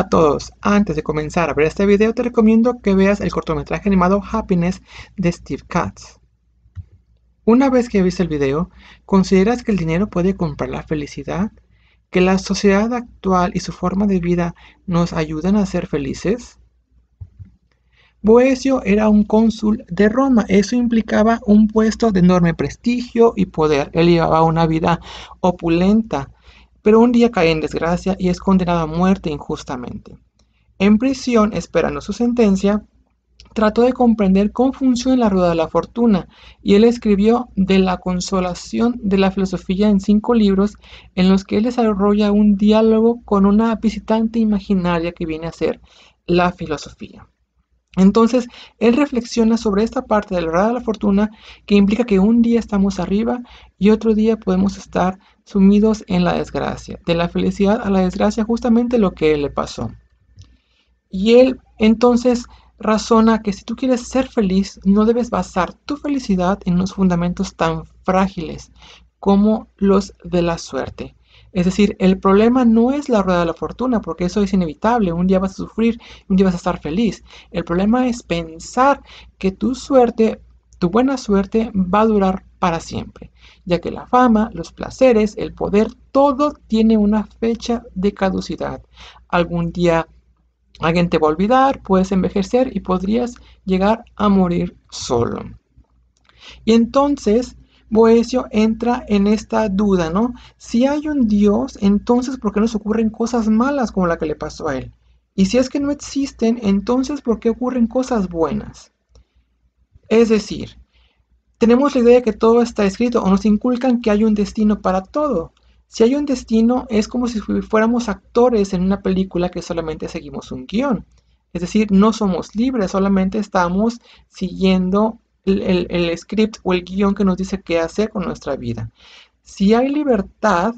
A todos, antes de comenzar a ver este video te recomiendo que veas el cortometraje animado Happiness de Steve Katz. Una vez que viste el video, ¿consideras que el dinero puede comprar la felicidad? ¿Que la sociedad actual y su forma de vida nos ayudan a ser felices? Boesio era un cónsul de Roma, eso implicaba un puesto de enorme prestigio y poder. Él llevaba una vida opulenta, pero un día cae en desgracia y es condenado a muerte injustamente. En prisión, esperando su sentencia, trató de comprender cómo funciona la rueda de la fortuna y él escribió de la consolación de la filosofía en cinco libros en los que él desarrolla un diálogo con una visitante imaginaria que viene a ser la filosofía. Entonces, él reflexiona sobre esta parte de la rueda de la fortuna que implica que un día estamos arriba y otro día podemos estar sumidos en la desgracia, de la felicidad a la desgracia, justamente lo que le pasó. Y él entonces razona que si tú quieres ser feliz, no debes basar tu felicidad en unos fundamentos tan frágiles como los de la suerte. Es decir, el problema no es la rueda de la fortuna, porque eso es inevitable. Un día vas a sufrir, un día vas a estar feliz. El problema es pensar que tu suerte, tu buena suerte, va a durar para siempre, ya que la fama, los placeres, el poder, todo tiene una fecha de caducidad. Algún día alguien te va a olvidar, puedes envejecer y podrías llegar a morir solo. Y entonces Boesio entra en esta duda, ¿no? Si hay un Dios, entonces ¿por qué nos ocurren cosas malas como la que le pasó a él? Y si es que no existen, entonces ¿por qué ocurren cosas buenas? Es decir, tenemos la idea de que todo está escrito o nos inculcan que hay un destino para todo. Si hay un destino es como si fuéramos actores en una película que solamente seguimos un guion. Es decir, no somos libres, solamente estamos siguiendo el, el, script o el guion que nos dice qué hacer con nuestra vida. Si hay libertad,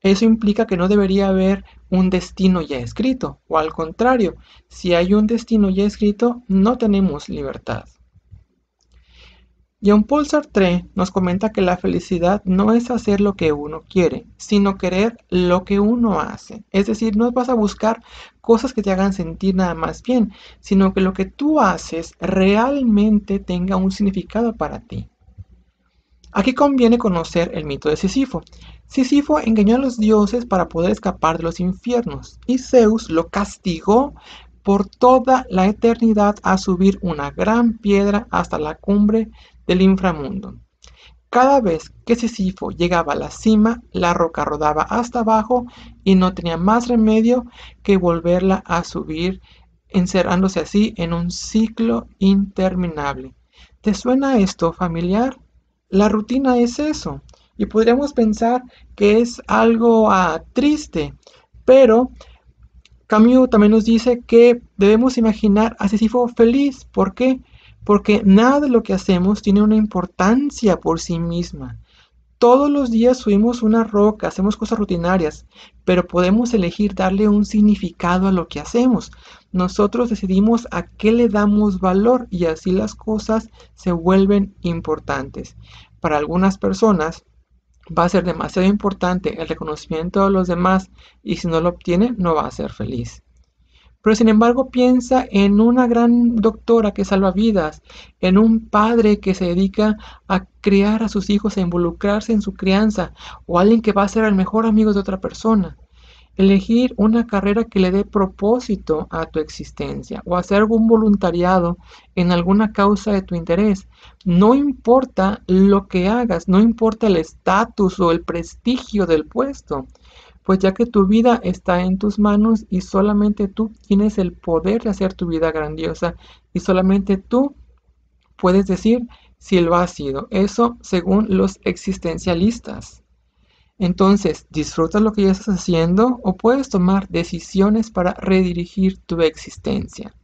eso implica que no debería haber un destino ya escrito. O al contrario, si hay un destino ya escrito, no tenemos libertad. Jean-Paul Sartre nos comenta que la felicidad no es hacer lo que uno quiere, sino querer lo que uno hace. Es decir, no vas a buscar cosas que te hagan sentir nada más bien, sino que lo que tú haces realmente tenga un significado para ti. Aquí conviene conocer el mito de Sísifo. Sísifo engañó a los dioses para poder escapar de los infiernos y Zeus lo castigó por toda la eternidad a subir una gran piedra hasta la cumbre del inframundo. Cada vez que Sísifo llegaba a la cima, la roca rodaba hasta abajo y no tenía más remedio que volverla a subir, encerrándose así en un ciclo interminable. ¿Te suena esto familiar? La rutina es eso. Y podríamos pensar que es algo ah, triste, pero Camus también nos dice que debemos imaginar a Sísifo feliz. ¿Por qué? Porque nada de lo que hacemos tiene una importancia por sí misma. Todos los días subimos una roca, hacemos cosas rutinarias, pero podemos elegir darle un significado a lo que hacemos. Nosotros decidimos a qué le damos valor y así las cosas se vuelven importantes. Para algunas personas va a ser demasiado importante el reconocimiento de los demás y si no lo obtiene no va a ser feliz. Pero sin embargo piensa en una gran doctora que salva vidas, en un padre que se dedica a criar a sus hijos, a involucrarse en su crianza, o alguien que va a ser el mejor amigo de otra persona. Elegir una carrera que le dé propósito a tu existencia o hacer algún voluntariado en alguna causa de tu interés. No importa lo que hagas, no importa el estatus o el prestigio del puesto pues ya que tu vida está en tus manos y solamente tú tienes el poder de hacer tu vida grandiosa y solamente tú puedes decir si lo ha sido. Eso según los existencialistas. Entonces, ¿disfrutas lo que ya estás haciendo o puedes tomar decisiones para redirigir tu existencia?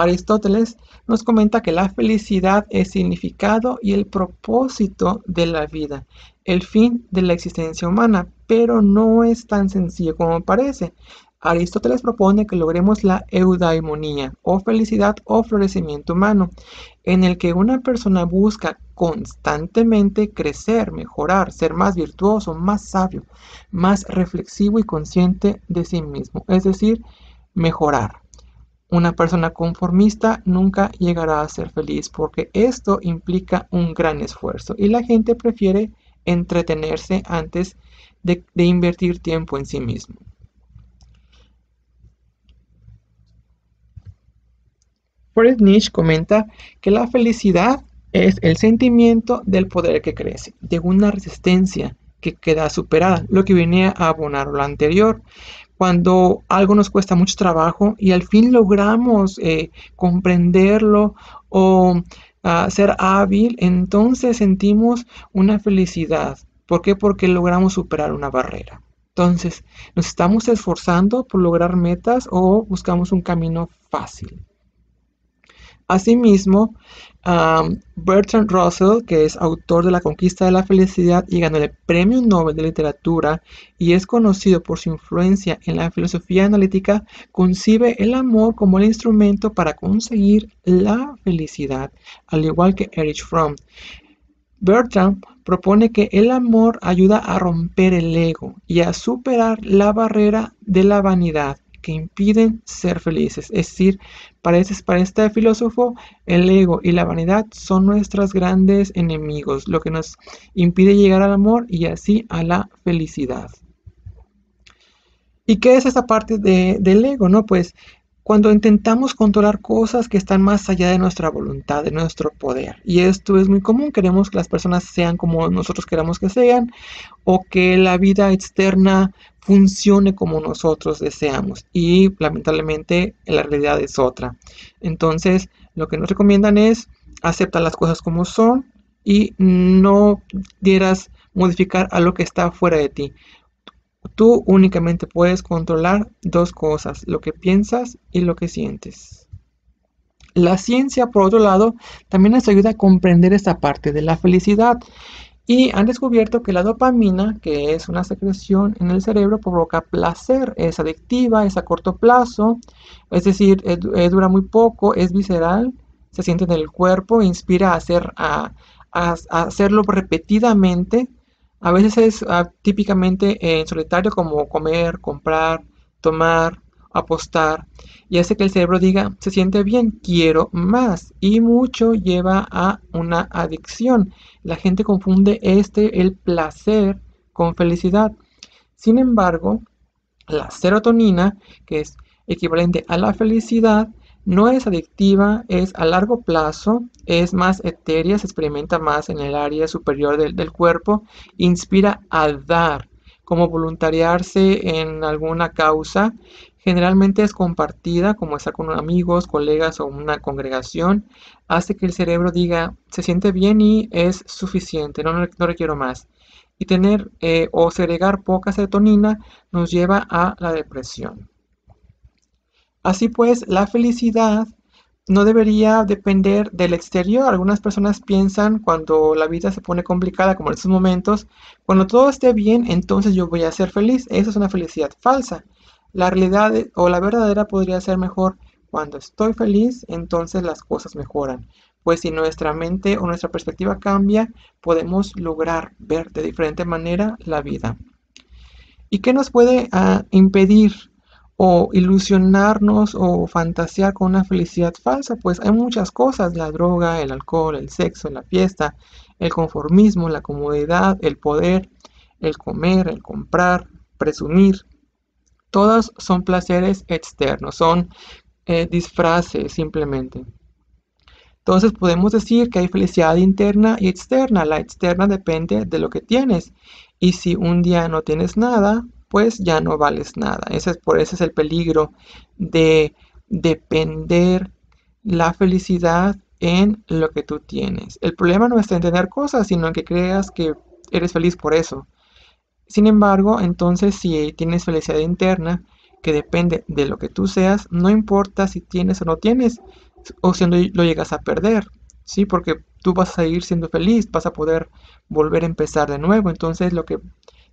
Aristóteles nos comenta que la felicidad es significado y el propósito de la vida, el fin de la existencia humana, pero no es tan sencillo como parece. Aristóteles propone que logremos la eudaimonía o felicidad o florecimiento humano, en el que una persona busca constantemente crecer, mejorar, ser más virtuoso, más sabio, más reflexivo y consciente de sí mismo, es decir, mejorar. Una persona conformista nunca llegará a ser feliz porque esto implica un gran esfuerzo y la gente prefiere entretenerse antes de, invertir tiempo en sí mismo. Fred Nietzsche comenta que la felicidad es el sentimiento del poder que crece, de una resistencia que queda superada, lo que viene a abonar lo anterior. Cuando algo nos cuesta mucho trabajo y al fin logramos eh, comprenderlo o ah, ser hábil, entonces sentimos una felicidad. ¿Por qué? Porque logramos superar una barrera. Entonces, ¿nos estamos esforzando por lograr metas o buscamos un camino fácil? Asimismo, Bertrand Russell, que es autor de La conquista de la felicidad y ganó el Premio Nobel de Literatura y es conocido por su influencia en la filosofía analítica, concibe el amor como el instrumento para conseguir la felicidad, al igual que Erich Fromm. Bertrand propone que el amor ayuda a romper el ego y a superar la barrera de la vanidad que impiden ser felices. Es decir, para este, para este filósofo, el ego y la vanidad son nuestros grandes enemigos, lo que nos impide llegar al amor y así a la felicidad. ¿Y qué es esa parte del ego? No, pues cuando intentamos controlar cosas que están más allá de nuestra voluntad, de nuestro poder. Y esto es muy común, queremos que las personas sean como nosotros queramos que sean, o que la vida externa funcione como nosotros deseamos. Y lamentablemente la realidad es otra. Entonces, lo que nos recomiendan es aceptar las cosas como son y no quieras modificar a lo que está fuera de ti. Tú únicamente puedes controlar dos cosas, lo que piensas y lo que sientes. La ciencia, por otro lado, también nos ayuda a comprender esta parte de la felicidad y han descubierto que la dopamina, que es una secreción en el cerebro, provoca placer, es adictiva, es a corto plazo, es decir, dura muy poco, es visceral, se siente en el cuerpo, inspira a, hacer, a hacerlo repetidamente. A veces es ah, típicamente en solitario como comer, comprar, tomar, apostar y hace que el cerebro diga, se siente bien, quiero más y mucho lleva a una adicción. La gente confunde este, el placer, con felicidad. Sin embargo, la serotonina, que es equivalente a la felicidad, no es adictiva, es a largo plazo, es más etérea, se experimenta más en el área superior del, cuerpo, inspira a dar, como voluntariarse en alguna causa, generalmente es compartida, como estar con amigos, colegas o una congregación, hace que el cerebro diga, se siente bien y es suficiente, no, no requiero más. Y tener eh, o segregar poca serotonina nos lleva a la depresión. Así pues, la felicidad no debería depender del exterior. Algunas personas piensan cuando la vida se pone complicada, como en estos momentos, cuando todo esté bien, entonces yo voy a ser feliz. Esa es una felicidad falsa. La realidad o la verdadera podría ser mejor cuando estoy feliz, entonces las cosas mejoran. Pues si nuestra mente o nuestra perspectiva cambia, podemos lograr ver de diferente manera la vida. ¿Y qué nos puede ah, impedir o ilusionarnos o fantasear con una felicidad falsa, pues hay muchas cosas, la droga, el alcohol, el sexo, la fiesta, el conformismo, la comodidad, el poder, el comer, el comprar, presumir. Todas son placeres externos, son eh, disfraces simplemente. Entonces podemos decir que hay felicidad interna y externa. La externa depende de lo que tienes. Y si un día no tienes nada, pues ya no vales nada. Ese es, por eso es el peligro de depender la felicidad en lo que tú tienes. El problema no es en tener cosas, sino en que creas que eres feliz por eso. Sin embargo, entonces si tienes felicidad interna, que depende de lo que tú seas, no importa si tienes o no tienes, o si lo llegas a perder, ¿sí? Porque tú vas a seguir siendo feliz, vas a poder volver a empezar de nuevo. Entonces lo que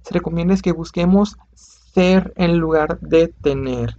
se recomienda es que busquemos ser en lugar de tener.